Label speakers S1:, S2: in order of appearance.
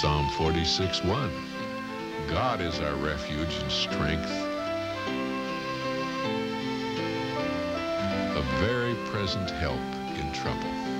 S1: Psalm 46 1. God is our refuge and strength, a very present help in trouble.